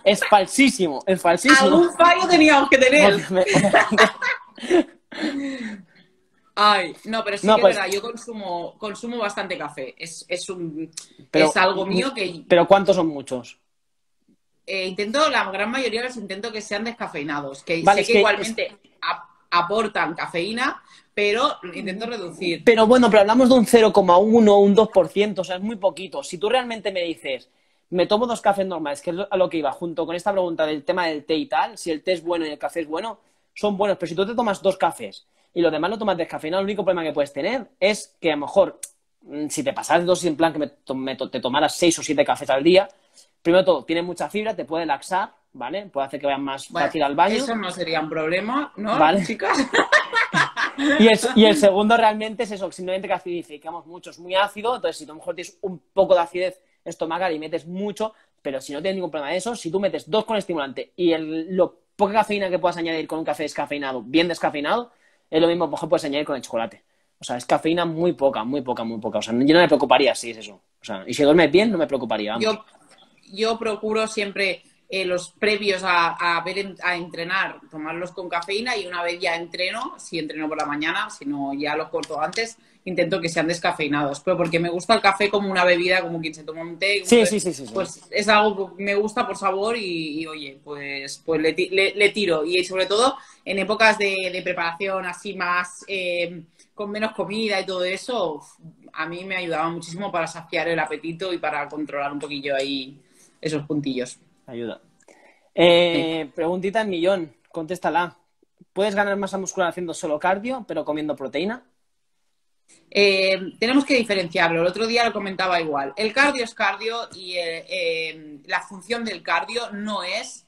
es, falsísimo, es falsísimo. Algún fallo teníamos que tener. Ay, no, pero sí que es pues verdad, yo consumo, consumo bastante café. Es, es, un, es algo mío que... ¿Pero cuántos son muchos? Eh, intento, la gran mayoría los intento que sean descafeinados, que sé que, igualmente aportan cafeína, pero intento reducir. Pero bueno, pero hablamos de un 0,1, un 2%, o sea, es muy poquito. Si tú realmente me dices, me tomo dos cafés normales, que es a lo que iba, junto con esta pregunta del tema del té y tal, si el té es bueno y el café es bueno, son buenos, pero si tú te tomas dos cafés y lo demás lo tomas descafeinado, el único problema que puedes tener es que a lo mejor, mm, si te pasas dos en plan que me, te tomaras seis o siete cafés al día, primero todo, tiene mucha fibra, te puede laxar, ¿vale? Puede hacer que vayan más fácil al baño. Eso no sería un problema, ¿no? ¿Vale? Chicas. y, el, segundo realmente es eso, simplemente que acidificamos mucho, es muy ácido, entonces si tú a lo mejor tienes un poco de acidez estomacal y metes mucho, pero si no tienes ningún problema de eso, si tú metes dos con estimulante y el, lo poca cafeína que puedas añadir con un café descafeinado, bien descafeinado, es lo mismo que puedes añadir con el chocolate. O sea, es cafeína muy poca, muy poca, muy poca. O sea, yo no me preocuparía si es eso. O sea, y si duermes bien, no me preocuparía. Yo, yo procuro siempre eh, los previos a, ver, a entrenar, tomarlos con cafeína y una vez ya entreno, si entreno por la mañana, si no ya lo corto antes, intento que sean descafeinados. Pero porque me gusta el café como una bebida, como quien se toma un té. Sí, sí, sí, sí, Pues es algo que me gusta por sabor y, oye, pues, pues le, le, tiro. Y sobre todo en épocas de, preparación así más... Eh, con menos comida y todo eso, a mí me ayudaba muchísimo para saciar el apetito y para controlar un poquillo ahí esos puntillos ayuda. Eh, preguntita en millón, contéstala. ¿Puedes ganar masa muscular haciendo solo cardio, pero comiendo proteína? Eh, tenemos que diferenciarlo. El otro día lo comentaba igual. El cardio es cardio y eh, eh, la función del cardio no es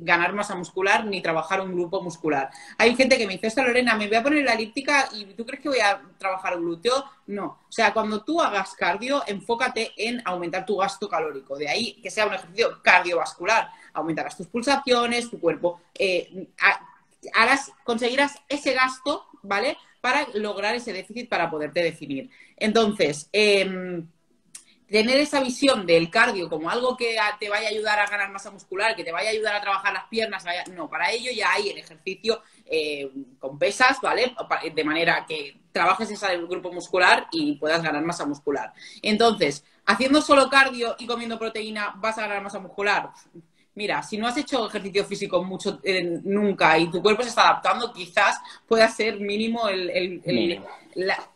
ganar masa muscular ni trabajar un grupo muscular. Hay gente que me dice, esta Lorena, me voy a poner la elíptica y ¿tú crees que voy a trabajar glúteo? No. O sea, cuando tú hagas cardio, enfócate en aumentar tu gasto calórico. De ahí que sea un ejercicio cardiovascular. Aumentarás tus pulsaciones, tu cuerpo. conseguirás ese gasto, ¿vale? Para lograr ese déficit para poderte definir. Entonces, em, tener esa visión del cardio como algo que te vaya a ayudar a ganar masa muscular, que te vaya a ayudar a trabajar las piernas, no, para ello ya hay el ejercicio eh, con pesas, ¿vale? De manera que trabajes ese grupo muscular y puedas ganar masa muscular. Entonces, haciendo solo cardio y comiendo proteína, ¿vas a ganar masa muscular? Mira, si no has hecho ejercicio físico mucho eh, nunca y tu cuerpo se está adaptando, quizás pueda ser mínimo, el,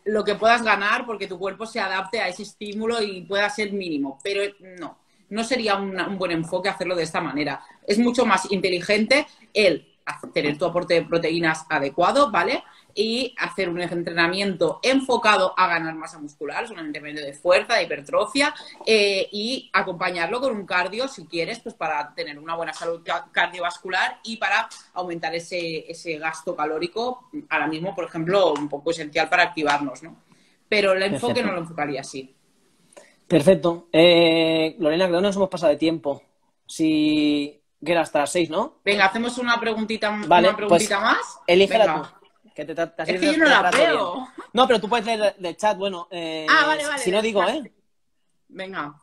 lo que puedas ganar porque tu cuerpo se adapte a ese estímulo y pueda ser mínimo. Pero no, no sería un buen enfoque hacerlo de esta manera. Es mucho más inteligente el tener tu aporte de proteínas adecuado, ¿vale? Y hacer un entrenamiento enfocado a ganar masa muscular, es un entrenamiento de fuerza, de hipertrofia, eh, y acompañarlo con un cardio, si quieres, pues para tener una buena salud cardiovascular y para aumentar ese, ese gasto calórico, ahora mismo, por ejemplo, un poco esencial para activarnos, ¿no? Pero el enfoque no lo enfocaría así. Perfecto. Eh, Lorena, creo que nos hemos pasado de tiempo. Si que era hasta las 6, ¿no? Venga, hacemos una preguntita, Vale, una preguntita pues, más. Elígela Venga. tú. Que te, te- te has Es que yo no la veo. bien. No, pero tú puedes leer del chat, bueno. eh, Ah, vale, vale. Si no digo, ¿eh? Venga.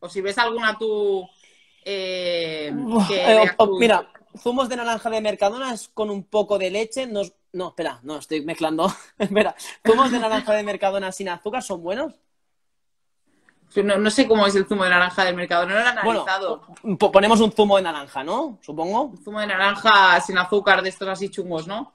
O si ves alguna tú. Eh, que eh, o- Mira, zumos de naranja de Mercadona es con un poco de leche. No, no, espera, no, estoy mezclando. espera, zumos de naranja de Mercadona sin azúcar son buenos. No, no sé cómo es el zumo de naranja del mercado, no lo he Bueno, analizado. po- ponemos un zumo de naranja, ¿no? Supongo. zumo de naranja sin azúcar, de estos así chungos, ¿no?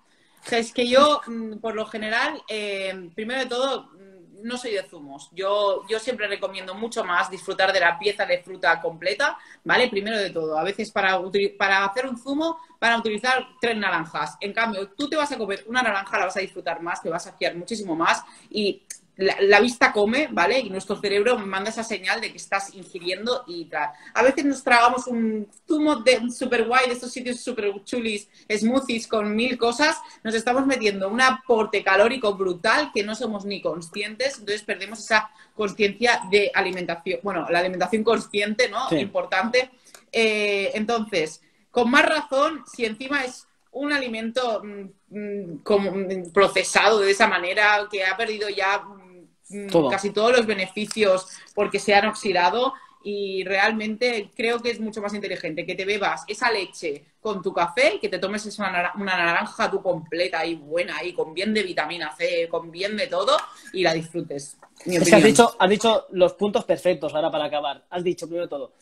Es que yo, mm, por lo general, eh, primero de todo, mm, no soy de zumos. Yo, yo siempre recomiendo mucho más disfrutar de la pieza de fruta completa, ¿vale? Primero de todo, a veces para, para hacer un zumo van a utilizar tres naranjas. En cambio, tú te vas a comer una naranja, la vas a disfrutar más, te vas a fiar muchísimo más y la, la vista come, ¿vale? Y nuestro cerebro manda esa señal de que estás ingiriendo y tal. A veces nos tragamos un zumo de super guay de estos sitios super chulis, smoothies con mil cosas, nos estamos metiendo un aporte calórico brutal que no somos ni conscientes, entonces perdemos esa conciencia de alimentación, bueno, la alimentación consciente, ¿no? Sí. Importante. Eh, entonces, con más razón, si encima es un alimento mm, mm, como, mm, procesado de esa manera, que ha perdido ya Todo. casi todos los beneficios porque se han oxidado y realmente creo que es mucho más inteligente que te bebas esa leche con tu café y que te tomes esa una naranja tú completa y buena y con bien de vitamina C, con bien de todo y la disfrutes. Mi Es que has dicho, has dicho los puntos perfectos ahora para acabar. Has dicho, primero de todo,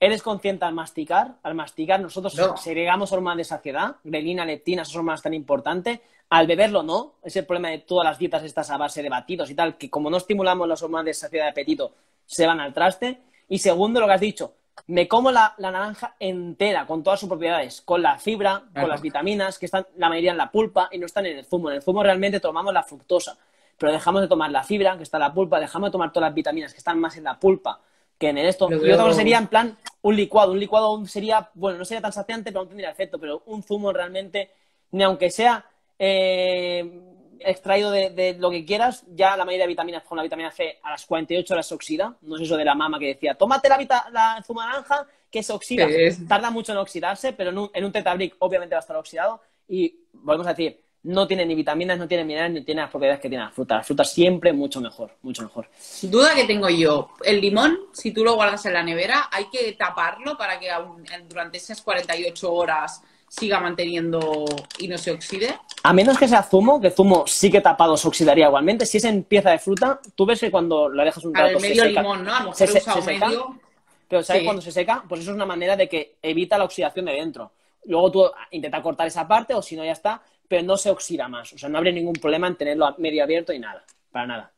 eres consciente al masticar. Al masticar, nosotros No. segregamos hormonas de saciedad, grelina, leptina, esas hormonas tan importantes. Al beberlo, no. Es el problema de todas las dietas estas a base de batidos y tal, que como no estimulamos las hormonas de saciedad de apetito, se van al traste. Y segundo, lo que has dicho, me como la, la naranja entera, con todas sus propiedades, con la fibra, con las vitaminas, que están la mayoría en la pulpa y no están en el zumo. En el zumo realmente tomamos la fructosa, pero dejamos de tomar la fibra, que está en la pulpa, dejamos de tomar todas las vitaminas que están más en la pulpa que en el esto. Lo Y otra cosa sería en plan un licuado. Un licuado sería, bueno, no sería tan saciante, pero no tendría efecto. Pero un zumo realmente, ni aunque sea eh, extraído de, de lo que quieras, ya la mayoría de vitaminas, con la vitamina C, a las 48 horas se oxida. No es eso de la mama que decía, tómate la, vita- la zumo de naranja que se oxida. Sí, es- Tarda mucho en oxidarse, pero en un, en un tetabric obviamente va a estar oxidado. Y volvemos a decir, no tiene ni vitaminas, no tiene minerales, ni tiene las propiedades que tiene la fruta. La fruta siempre mucho mejor, mucho mejor. Duda que tengo yo. El limón, si tú lo guardas en la nevera, hay que taparlo para que aún- durante esas 48 horas siga manteniendo y no se oxide. A menos que sea zumo, que zumo sí que tapado se oxidaría igualmente. Si es en pieza de fruta, tú ves que cuando la dejas un Al rato se medio seca. limón, ¿no? A lo mejor Se- he se- usado se seca. medio. Pero ¿sabes Sí. cuando se seca? Pues eso es una manera de que evita la oxidación de dentro. Luego tú intenta cortar esa parte o si no ya está, pero no se oxida más. O sea, no habría ningún problema en tenerlo medio abierto y nada, para nada.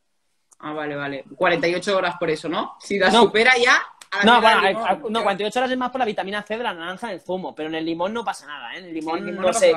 Ah, vale, vale. 48 horas por eso, ¿no? Si la No. supera ya. A la No, bueno, limón. no, 48 horas es más por la vitamina C de la naranja en el zumo, pero en el limón no pasa nada, ¿eh? En el limón, En el limón no no se,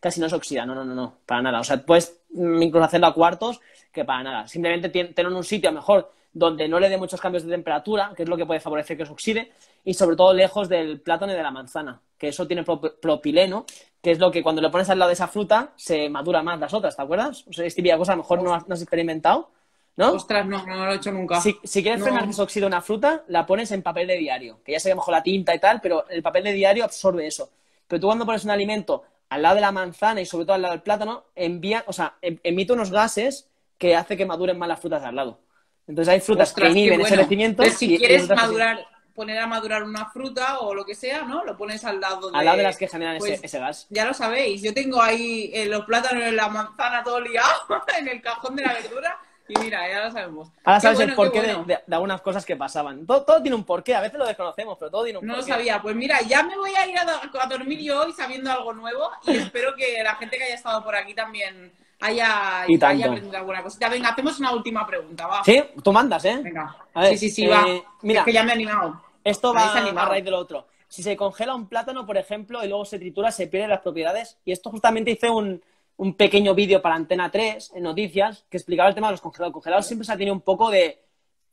casi, no se oxida, no, no, no, no, para nada. O sea, puedes mm, incluso hacerlo a cuartos que para nada. Simplemente tener un sitio a lo mejor donde no le dé muchos cambios de temperatura, que es lo que puede favorecer que se oxide, y sobre todo lejos del plátano y de la manzana, que eso tiene pro- propileno, que es lo que cuando le pones al lado de esa fruta se madura más las otras, ¿te acuerdas? O sea, es típica cosa, a lo mejor no has, no has experimentado, ¿no? Ostras, no, no lo he hecho nunca. Si, si quieres No. frenar que se oxide una fruta, la pones en papel de diario, que ya se mejor la tinta y tal, pero el papel de diario absorbe eso. Pero tú cuando pones un alimento al lado de la manzana y sobre todo al lado del plátano, envía, o sea, em- emite unos gases que hace que maduren más las frutas de al lado. Entonces hay frutas Ostras, que inhiben ese bueno. crecimiento. Entonces, si y- y quieres sí. madurar, poner a madurar una fruta o lo que sea, ¿no? Lo pones al lado de... Al lado de las que generan Pues, ese, ese gas. Ya lo sabéis, yo tengo ahí eh, los plátanos y la manzana todo liado en el cajón de la verdura y mira, ya lo sabemos. Ahora Qué sabes bueno, el porqué qué de, bueno. de- de algunas cosas que pasaban. Todo, todo tiene un porqué, a veces lo desconocemos, pero todo tiene un No lo porqué. sabía. Pues mira, ya me voy a ir a, do- a dormir yo hoy sabiendo algo nuevo y espero que la gente que haya estado por aquí también haya, Y haya aprendido alguna cosita. Venga, hacemos una última pregunta, va. Sí, tú mandas, ¿eh? Venga. A ver, sí, sí, sí, eh, va. mira. Es que ya me he animado. Esto va a raíz del otro. Si se congela un plátano, por ejemplo, y luego se tritura, se pierden las propiedades. Y esto justamente hice un, un pequeño vídeo para Antena 3 en noticias que explicaba el tema de los congelados. Congelados siempre se ha tenido un poco de...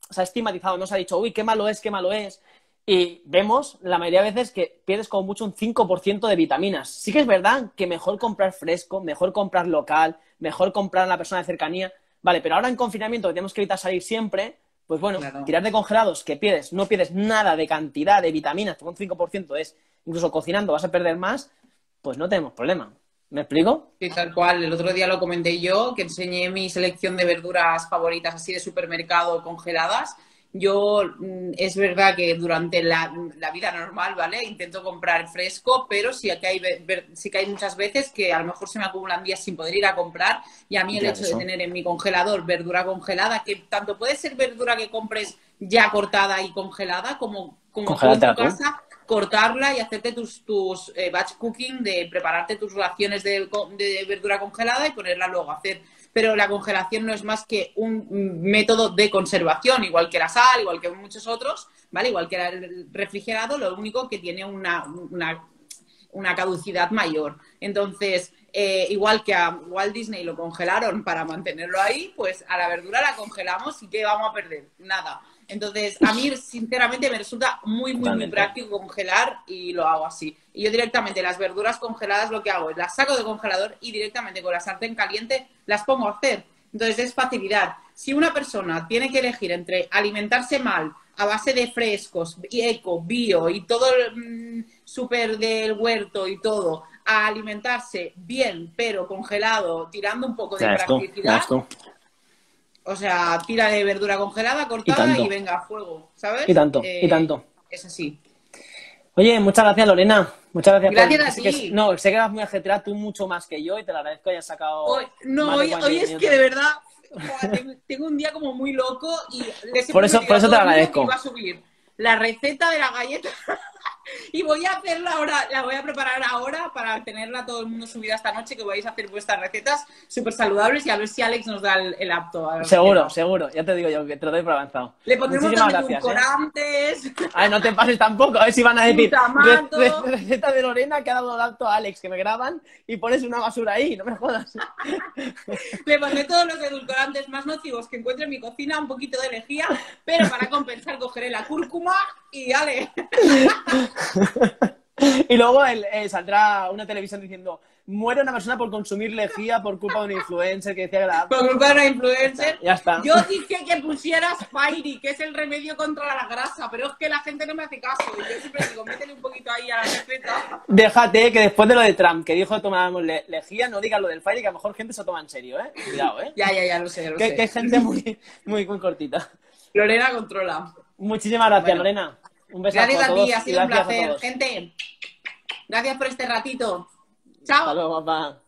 Se ha estigmatizado, no se ha dicho, uy, qué malo es, qué malo es. Y vemos la mayoría de veces que pierdes como mucho un 5% de vitaminas. Sí que es verdad que mejor comprar fresco, mejor comprar local, mejor comprar a la persona de cercanía. Vale, pero ahora en confinamiento que tenemos que evitar salir siempre, Pues bueno, Claro. tirar de congelados que pierdes, no pierdes nada de cantidad de vitaminas, porque un 5% es, incluso cocinando vas a perder más, pues no tenemos problema. ¿Me explico? Sí, tal cual. El otro día lo comenté yo, que enseñé mi selección de verduras favoritas así de supermercado congeladas. Yo, mm, es verdad que durante la, la vida normal, ¿vale? Intento comprar fresco, pero sí que, hay, sí que hay muchas veces que a lo mejor se me acumulan días sin poder ir a comprar y a mí el Ya, hecho eso. de tener en mi congelador verdura congelada, que tanto puede ser verdura que compres ya cortada y congelada, como, como en tu. Cortarla y hacerte tus, tus eh, batch cooking, de prepararte tus raciones de, de verdura congelada y ponerla luego a hacer. Pero la congelación no es más que un método de conservación, igual que la sal, igual que muchos otros, ¿vale? Igual que el refrigerado, lo único que tiene una, una, una caducidad mayor. Entonces, eh, igual que a Walt Disney lo congelaron para mantenerlo ahí, pues a la verdura la congelamos y ¿qué vamos a perder? Nada. Entonces, a mí, sinceramente, me resulta muy, muy, muy práctico congelar y lo hago así. Y yo directamente las verduras congeladas lo que hago es las saco del congelador y directamente con la sartén caliente las pongo a hacer. Entonces, es facilidad. Si una persona tiene que elegir entre alimentarse mal a base de frescos, eco, bio y todo el mm, súper del huerto y todo, a alimentarse bien, pero congelado, tirando un poco de practicidad. O sea, tira de verdura congelada, cortada tanto. y, venga fuego, ¿sabes? Y tanto, Eh, y tanto. Es así. Oye, muchas gracias, Lorena. Muchas gracias. Gracias por... a que ti. no, sé que eras muy ajetreada, tú mucho más que yo y te lo agradezco que hayas sacado. Hoy, no, hoy, 40 hoy es que de verdad joder, tengo, un día como muy loco y les he Por eso- por eso te mundo agradezco. iba a subir la receta de la galleta y voy a hacerla ahora, la voy a preparar ahora para tenerla todo el mundo subida esta noche que vais a hacer vuestras recetas súper saludables y a ver si Alex nos da el, el apto. Seguro, seguro. Ya te digo yo que te lo doy por avanzado. Le pondremos gracias. ¿eh? Ay, no te pases tampoco, a ver si van a decir Glutamato. "Re- re- receta de Lorena que ha dado el alto a Alex, que me graban y pones una basura ahí, no me jodas. Le pondré todos los edulcorantes más nocivos que encuentre en mi cocina, un poquito de lejía, pero para compensar cogeré la cúrcuma y dale. Y luego eh, saldrá una televisión diciendo muere una persona por consumir lejía por culpa de un influencer que decía que la... Por culpa de una influencer. Ya está. Yo dije que pusieras Fairy, que es el remedio contra la grasa, pero es que la gente no me hace caso. Y yo siempre digo, métele un poquito ahí a la receta. Déjate que después de lo de Trump, que dijo que tomábamos le- lejía, no digas lo del Fire, que a lo mejor gente se lo toma en serio, ¿eh? Cuidado, ¿eh? Ya, ya, ya lo sé, lo Que, sé. que hay gente muy, muy, muy cortita. Lorena controla. Muchísimas gracias, Bueno. Lorena. Un besazo Gracias a todos ti, ha sido un gracias a placer. Gente, gracias por este ratito. Hasta Chao. luego, papá.